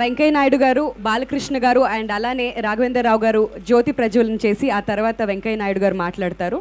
వెంకయ్య నాయుడు గారు బాలకృష్ణ గారు అండ్ అలానే రాఘవేంద్రరావు గారు జ్యోతి ప్రజ్వలన చేసి ఆ తర్వాత వెంకయ్య నాయుడు గారు మాట్లాడతారు.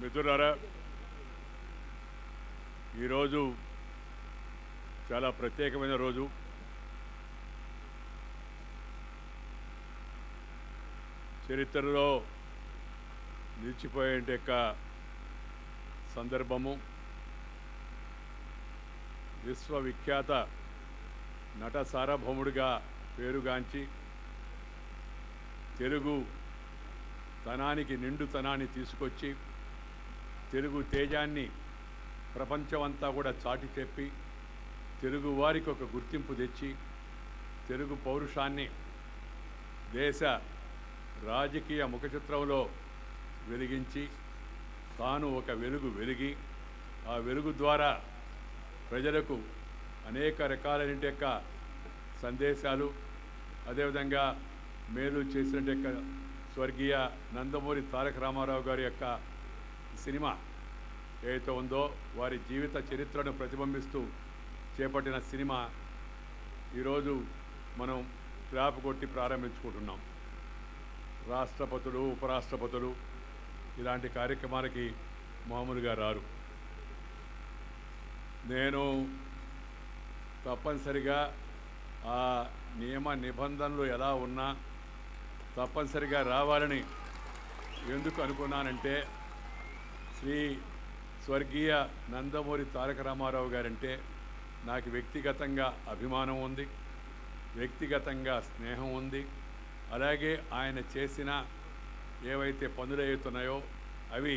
మిత్రులారా ఈరోజు చాలా ప్రత్యేకమైన రోజు. చరిత్రలో నిలిచిపోయే యొక్క సందర్భము. విశ్వవిఖ్యాత నట సార్వభౌముడిగా పేరుగాంచి తెలుగు తనానికి నిండుతనాన్ని తీసుకొచ్చి తెలుగు తేజాన్ని ప్రపంచమంతా కూడా చాటి చెప్పి తెలుగు వారికి ఒక గుర్తింపు తెచ్చి తెలుగు పౌరుషాన్ని దేశ రాజకీయ ముఖచిత్రంలో వెలిగించి తాను ఒక వెలుగు వెలిగి ఆ వెలుగు ద్వారా ప్రజలకు అనేక రకాలైన యొక్క సందేశాలు అదేవిధంగా మేలు చేసిన యొక్క స్వర్గీయ నందమూరి తారక రామారావు గారి యొక్క సినిమా. ఏదైతే ఉందో వారి జీవిత చరిత్రను ప్రతిబింబిస్తూ చేపట్టిన సినిమా ఈరోజు మనం క్లాప్ కొట్టి ప్రారంభించుకుంటున్నాం. రాష్ట్రపతులు ఉపరాష్ట్రపతులు ఇలాంటి కార్యక్రమాలకి మామూలుగా రారు. నేను తప్పనిసరిగా ఆ నియమ నిబంధనలు ఎలా ఉన్నా తప్పనిసరిగా రావాలని ఎందుకు అనుకున్నానంటే శ్రీ స్వర్గీయ నందమూరి తారక రామారావు గారంటే నాకు వ్యక్తిగతంగా అభిమానం ఉంది వ్యక్తిగతంగా స్నేహం ఉంది. అలాగే ఆయన చేసిన ఏవైతే పనులు అవుతున్నాయో అవి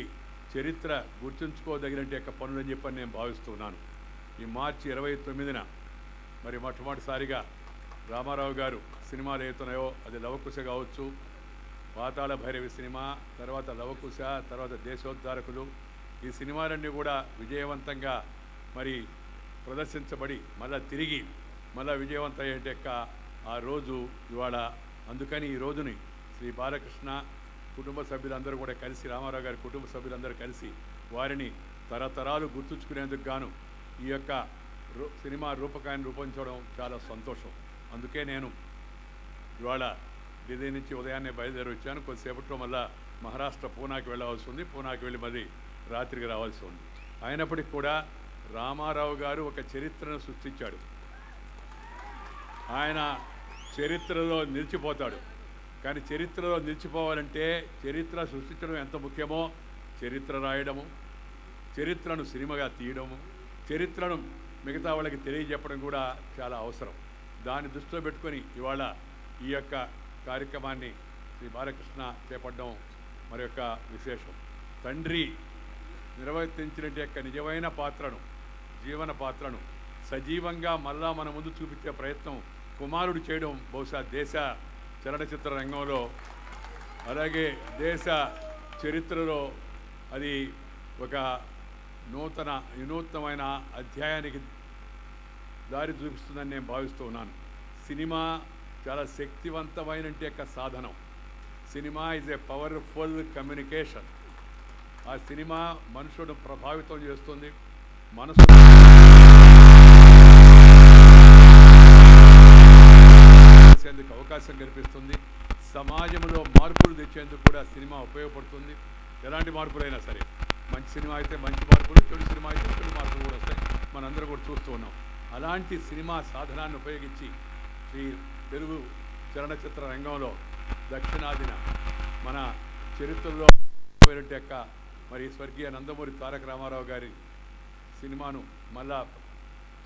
చరిత్ర గుర్తుంచుకోదగినట్టు యొక్క పనులని చెప్పని నేను భావిస్తున్నాను. ఈ మార్చి ఇరవై తొమ్మిదిన మరి మొట్టమొదటిసారిగా రామారావు గారు సినిమాలు అవుతున్నాయో అది లవకుశ కావచ్చు పాతాళ భైరవి సినిమా తర్వాత లవకుశ తర్వాత దేశోద్ధారకులు. ఈ సినిమాలన్నీ కూడా విజయవంతంగా మరి ప్రదర్శించబడి మళ్ళా తిరిగి మళ్ళా విజయవంతమయ్యే యొక్క ఆ రోజు ఇవాళ. అందుకని ఈ రోజుని శ్రీ బాలకృష్ణ కుటుంబ సభ్యులందరూ కూడా కలిసి రామారావు గారి కుటుంబ సభ్యులందరూ కలిసి వారిని తరతరాలు గుర్తుంచుకునేందుకు గాను ఈ యొక్క రూ సినిమా రూపకాన్ని రూపొందించడం చాలా సంతోషం. అందుకే నేను ఇవాళ ఢిల్లీ నుంచి ఉదయాన్నే బయలుదేరి వచ్చాను. కొద్దిసేపట్లో మళ్ళా మహారాష్ట్ర పూనాకి వెళ్ళవలసి ఉంది. పూనాకి వెళ్ళి మళ్ళీ రాత్రికి రావాల్సి ఉంది. అయినప్పటికీ కూడా రామారావు గారు ఒక చరిత్రను సృష్టించాడు. ఆయన చరిత్రలో నిలిచిపోతాడు. కానీ చరిత్రలో నిలిచిపోవాలంటే చరిత్ర సృష్టించడం ఎంత ముఖ్యమో చరిత్ర రాయడము చరిత్రను సినిమాగా తీయడము చరిత్రను మిగతా వాళ్ళకి తెలియజెప్పడం కూడా చాలా అవసరం. దాన్ని దృష్టిలో పెట్టుకొని ఇవాళ ఈ యొక్క కార్యక్రమాన్ని శ్రీ బాలకృష్ణ చేపట్టడం మరి యొక్క విశేషం. తండ్రి నిర్వర్తించిన యొక్క నిజమైన పాత్రను జీవన పాత్రను సజీవంగా మళ్ళా మన ముందు చూపించే ప్రయత్నం కుమారుడు చేయడం బహుశా దేశ చలనచిత్ర రంగంలో అలాగే దేశ చరిత్రలో అది ఒక నూతన వినూత్నమైన అధ్యాయానికి దారి చూపిస్తుందని నేను భావిస్తూ ఉన్నాను. సినిమా చాలా శక్తివంతమైన యొక్క సాధనం. Cinema is a powerful communication ఆ సినిమా మనుషులను ప్రభావితం చేస్తుంది. మనసు చేసేందుకు అవకాశం కల్పిస్తుంది. సమాజంలో మార్పులు తెచ్చేందుకు కూడా సినిమా ఉపయోగపడుతుంది. ఎలాంటి మార్పులైనా సరే. మంచి సినిమా అయితే మంచి మార్పులు చెడు సినిమా అయితే చెడు మార్పులు కూడా వస్తాయి. మనందరూ కూడా చూస్తూ ఉన్నాం. అలాంటి సినిమా సాధనాన్ని ఉపయోగించి శ్రీ తెలుగు చలనచిత్ర రంగంలో దక్షిణాదిన మన చరిత్రలో పోయినట్టు యొక్క మరి స్వర్గీయ నందమూరి తారక రామారావు గారి సినిమాను మళ్ళా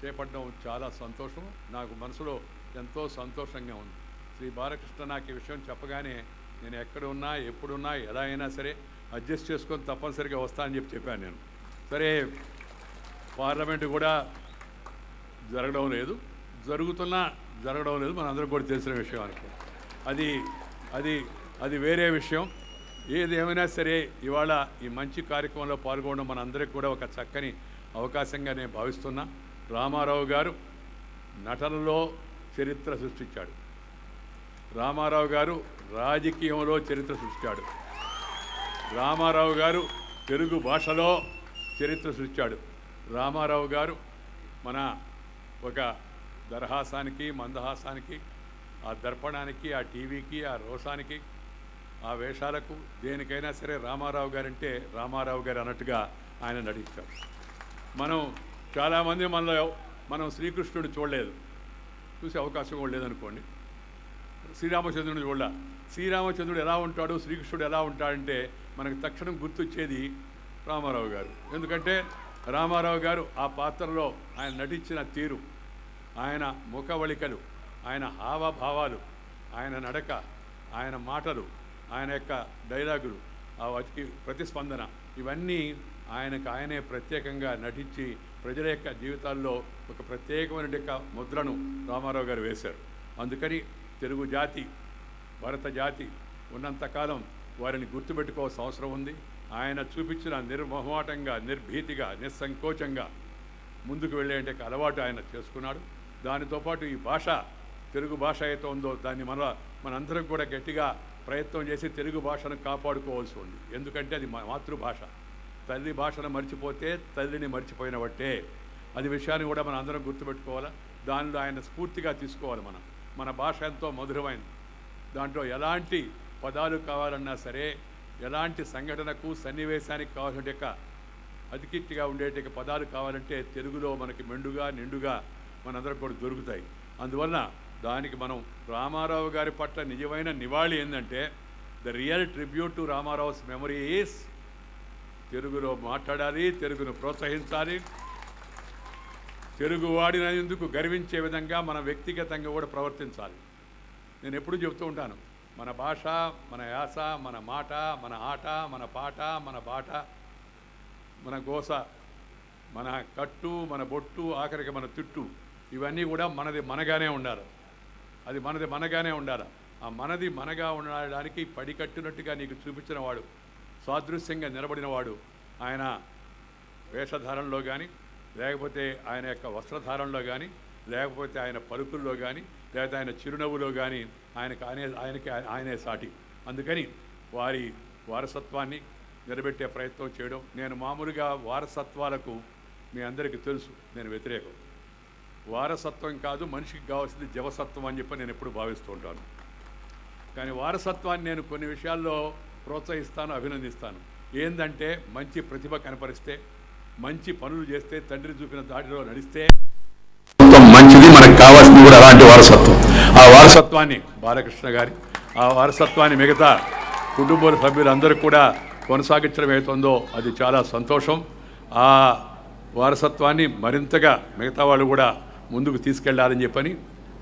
చేపట్టడం చాలా సంతోషం. నాకు మనసులో ఎంతో సంతోషంగా ఉంది. శ్రీ బాలకృష్ణ నాకు ఈ విషయం చెప్పగానే నేను ఎక్కడ ఉన్నా ఎప్పుడున్నా ఎలా అయినా సరే అడ్జస్ట్ చేసుకొని తప్పనిసరిగా వస్తా అని చెప్పి చెప్పాను నేను. సరే పార్లమెంటు కూడా జరగడం లేదు. జరుగుతున్నా జరగడం లేదు మనందరం కూడా తెలిసిన విషయం అనుకో అది అది అది వేరే విషయం. ఏది ఏమైనా సరే ఇవాళ ఈ మంచి కార్యక్రమంలో పాల్గొనడం మనందరికి కూడా ఒక చక్కని అవకాశంగా నేను భావిస్తున్నా. రామారావు గారు నటనలో చరిత్ర సృష్టించాడు. రామారావు గారు రాజకీయంలో చరిత్ర సృష్టించాడు. రామారావు గారు తెలుగు భాషలో చరిత్ర సృష్టించాడు. రామారావు గారు మన ఒక దర్హాసానికి మందహాసానికి ఆ దర్పణానికి ఆ టీవీకి ఆ రోషానికి ఆ వేషాలకు దేనికైనా సరే రామారావు గారంటే రామారావు గారు అన్నట్టుగా ఆయన నటించారు. మనం చాలామంది మనలో మనం శ్రీకృష్ణుడు చూడలేదు. చూసే అవకాశం కూడా లేదనుకోండి. శ్రీరామచంద్రుడు చూడ శ్రీరామచంద్రుడు ఎలా ఉంటాడు శ్రీకృష్ణుడు ఎలా ఉంటాడంటే మనకు తక్షణం గుర్తొచ్చేది రామారావు గారు. ఎందుకంటే రామారావు గారు ఆ పాత్రలో ఆయన నటించిన తీరు ఆయన ముఖవళికలు ఆయన హావభావాలు ఆయన నడక ఆయన మాటలు ఆయన యొక్క డైలాగులు ఆ వాటికి ప్రతిస్పందన ఇవన్నీ ఆయనకు ఆయనే ప్రత్యేకంగా నటించి ప్రజల యొక్క జీవితాల్లో ఒక ప్రత్యేకమైన యొక్క ముద్రను రామారావు గారు వేశారు. అందుకని తెలుగు జాతి భరత జాతి ఉన్నంతకాలం వారిని గుర్తుపెట్టుకోవాల్సిన అవసరం ఉంది. ఆయన చూపించిన నిర్మోహమాటంగా నిర్భీతిగా నిస్సంకోచంగా ముందుకు వెళ్ళే అలవాటు ఆయన చేసుకున్నాడు. దానితో పాటు ఈ భాష తెలుగు భాష అయితే ఉందో దాన్ని మన మనందరం కూడా గట్టిగా ప్రయత్నం చేసి తెలుగు భాషను కాపాడుకోవాల్సి ఉంది. ఎందుకంటే అది మా మాతృభాష. తల్లి భాషను మర్చిపోతే తల్లిని మర్చిపోయినబట్టే అది విషయాన్ని కూడా మనం అందరం గుర్తుపెట్టుకోవాలా? దానిలో ఆయన స్ఫూర్తిగా తీసుకోవాలి మనం. మన భాష ఎంతో మధురమైంది దాంట్లో ఎలాంటి పదాలు కావాలన్నా సరే ఎలాంటి సంఘటనకు సన్నివేశానికి కావాల్సిన యొక్క అతికిట్టిగా ఉండేట పదాలు కావాలంటే తెలుగులో మనకి మెండుగా నిండుగా మనందరం కూడా దొరుకుతాయి అందువలన దానికి మనం రామారావు గారి పట్ల నిజమైన నివాళి ఏంటంటే the real tribute to Ramarao's memory is తెలుగులో మాట్లాడాలి తెలుగును ప్రోత్సహించాలి. తెలుగు వాడినందుకు గర్వించే విధంగా మన వ్యక్తిగతంగా కూడా ప్రవర్తించాలి. నేను ఎప్పుడూ చెబుతూ ఉంటాను మన భాష మన యాస మన మాట మన ఆట మన పాట మన బాట మన గోస మన కట్టు మన బొట్టు ఆఖరికి మన తిట్టు. ఇవన్నీ కూడా మనది మనగానే ఉండాలి. అది మనది మనగానే ఉండాలి. ఆ మనది మనగా ఉండడానికి పడికట్టినట్టుగా నీకు చూపించిన వాడు సాదృశ్యంగా నిలబడినవాడు ఆయన వేషధారణలో కానీ లేకపోతే ఆయన యొక్క వస్త్రధారణలో కానీ లేకపోతే ఆయన పలుకుల్లో కానీ లేకపోతే ఆయన చిరునవ్వులో కానీ ఆయనకు ఆయనే ఆయనకి ఆయనే సాటి. అందుకని వారి వారసత్వాన్ని నిలబెట్టే ప్రయత్నం చేయడం నేను మామూలుగా వారసత్వాలకు మీ అందరికీ తెలుసు నేను వ్యతిరేకం. వారసత్వం కాదు మనిషికి కావాల్సింది జవసత్వం అని చెప్పి నేను ఎప్పుడు భావిస్తూ ఉంటాను. కానీ వారసత్వాన్ని నేను కొన్ని విషయాల్లో ప్రోత్సహిస్తాను అభినందిస్తాను. ఏందంటే మంచి ప్రతిభ కనపరిస్తే మంచి పనులు చేస్తే తండ్రి చూపిన దాటిలో నడిస్తే మంచిది మనకు కావాల్సింది కూడా అలాంటి వారసత్వం. ఆ వారసత్వాన్ని బాలకృష్ణ గారి ఆ వారసత్వాన్ని మిగతా కుటుంబ సభ్యులందరూ కూడా కొనసాగించడం ఏదైతుందో అది చాలా సంతోషం. ఆ వారసత్వాన్ని మరింతగా మిగతా వాళ్ళు కూడా ముందుకు తీసుకెళ్ళాలని చెప్పని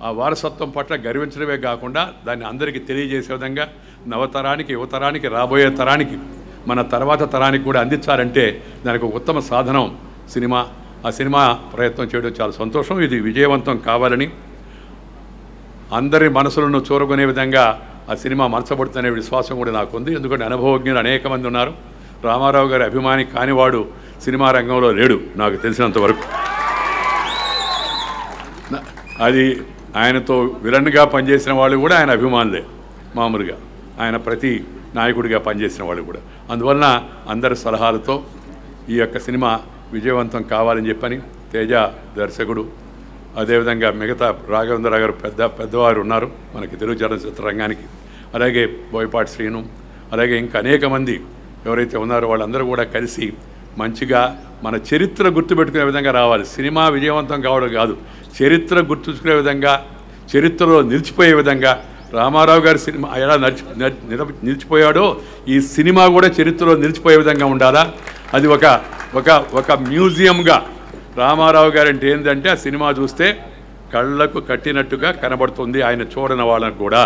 ఆ వారసత్వం పట్ల గర్వించడమే కాకుండా దాన్ని అందరికీ తెలియజేసే విధంగా నవతరానికి యువతరానికి రాబోయే తరానికి మన తర్వాత తరానికి కూడా అందించాలంటే దానికి ఉత్తమ సాధనం సినిమా. ఆ సినిమా ప్రయత్నం చేయడం చాలా సంతోషం. ఇది విజయవంతం కావాలని అందరి మనసులను చూరుకునే విధంగా ఆ సినిమా మనసబడుతున్న విశ్వాసం కూడా నాకు ఉంది ఎందుకంటే అనుభవజ్ఞులు అనేక మంది ఉన్నారు. రామారావు గారి అభిమాని కానివాడు సినిమా రంగంలో లేడు నాకు తెలిసినంత వరకు అది ఆయనతో విలన్గా పనిచేసిన వాళ్ళు కూడా ఆయన అభిమానులే మామూలుగా. ఆయన ప్రతి నాయకుడిగా పనిచేసిన వాళ్ళు కూడా. అందువలన అందరి సలహాలతో ఈ యొక్క సినిమా విజయవంతం కావాలని చెప్పని తేజ దర్శకుడు అదేవిధంగా మిగతా రాఘవేంద్ర గారు పెద్ద పెద్దవారు ఉన్నారు మనకి తెలుగు చలనచిత్ర రంగానికి. అలాగే బోయపాటి శ్రీను అలాగే ఇంకా అనేక మంది ఎవరైతే ఉన్నారో వాళ్ళందరూ కూడా కలిసి మంచిగా మన చరిత్ర గుర్తుపెట్టుకునే విధంగా రావాలి. సినిమా విజయవంతం కావడం కాదు. చరిత్ర గుర్తుంచుకునే విధంగా చరిత్రలో నిలిచిపోయే విధంగా రామారావు గారి సినిమా ఎలా నడిచి నిల- నిలిచిపోయాడో ఈ సినిమా కూడా చరిత్రలో నిలిచిపోయే విధంగా ఉండాలా? అది ఒక ఒక ఒక మ్యూజియంగా రామారావు గారు అంటే ఏంటంటే ఆ సినిమా చూస్తే కళ్ళకు కట్టినట్టుగా కనబడుతుంది ఆయన చూడని వాళ్ళకు కూడా.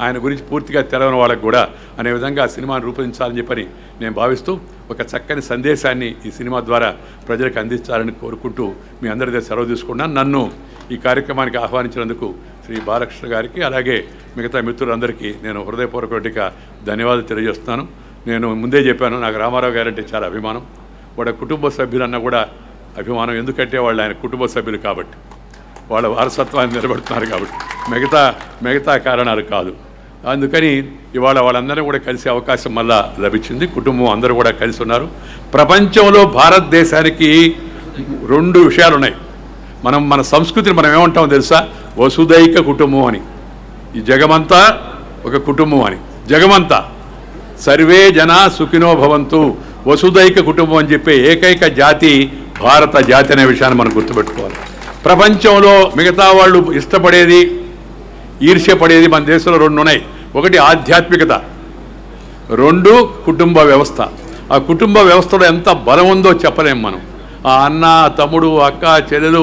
ఆయన గురించి పూర్తిగా తెలవని వాళ్ళకు కూడా అనే విధంగా ఆ సినిమాను రూపొందించాలని చెప్పని నేను భావిస్తూ ఒక చక్కని సందేశాన్ని ఈ సినిమా ద్వారా ప్రజలకు అందించాలని కోరుకుంటూ మీ అందరి దగ్గర సెలవు తీసుకున్నాను. నన్ను ఈ కార్యక్రమానికి ఆహ్వానించినందుకు శ్రీ బాలకృష్ణ గారికి అలాగే మిగతా మిత్రులందరికీ నేను హృదయపూర్వకటిగా ధన్యవాదాలు తెలియజేస్తున్నాను. నేను ముందే చెప్పాను నాకు రామారావు గారంటే చాలా అభిమానం. వాళ్ళ కుటుంబ సభ్యులన్నా కూడా అభిమానం ఎందుకంటే వాళ్ళు ఆయన కుటుంబ సభ్యులు కాబట్టి. వాళ్ళ వారసత్వాన్ని నిలబెడుతున్నారు కాబట్టి. మిగతా మిగతా కారణాలు కాదు. అందుకని ఇవాళ వాళ్ళందరూ కూడా కలిసే అవకాశం మళ్ళా లభించింది. కుటుంబం అందరూ కూడా కలిసి ఉన్నారు. ప్రపంచంలో భారతదేశానికి రెండు విషయాలు ఉన్నాయి మనం మన సంస్కృతిని మనం ఏమంటామో తెలుసా? వసుదైక కుటుంబం అని. ఈ జగమంతా ఒక కుటుంబం అని. జగమంతా. సర్వే జన సుఖినో భవంతు. వసుదైక కుటుంబం అని చెప్పే ఏకైక జాతి భారత జాతి అనే విషయాన్ని మనం గుర్తుపెట్టుకోవాలి. ప్రపంచంలో మిగతా వాళ్ళు ఇష్టపడేది ఈర్ష్యపడేది మన దేశంలో రెండు ఉన్నాయి. ఒకటి ఆధ్యాత్మికత రెండు కుటుంబ వ్యవస్థ. ఆ కుటుంబ వ్యవస్థలో ఎంత బలం ఉందో చెప్పలేం మనం. ఆ అన్న తమ్ముడు అక్క చెల్లెలు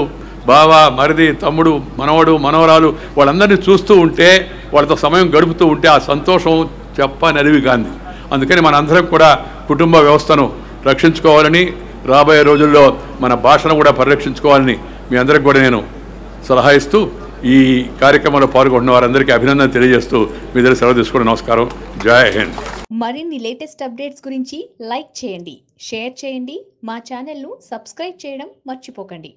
బావ మరిది తమ్ముడు మనవడు మనవరాలు వాళ్ళందరినీ చూస్తూ ఉంటే వాళ్ళతో సమయం గడుపుతూ ఉంటే ఆ సంతోషం చెప్పనరివి కానీ అందుకని మనందరం కూడా కుటుంబ వ్యవస్థను రక్షించుకోవాలని రాబోయే రోజుల్లో మన భాషను కూడా పరిరక్షించుకోవాలని మీ అందరికి కూడా నేను సలహా ఇస్తూ ఈ కార్యక్రమంలో పాల్గొంటున్న వారందరికీ అభినందన తెలియజేస్తూ మీ దగ్గర సెలవు తీసుకుని నమస్కారం. జై హింద్. మరిన్ని లేటెస్ట్ అప్డేట్స్ గురించి లైక్ చేయండి షేర్ చేయండి మా ఛానల్ను సబ్స్క్రైబ్ చేయడం మర్చిపోకండి.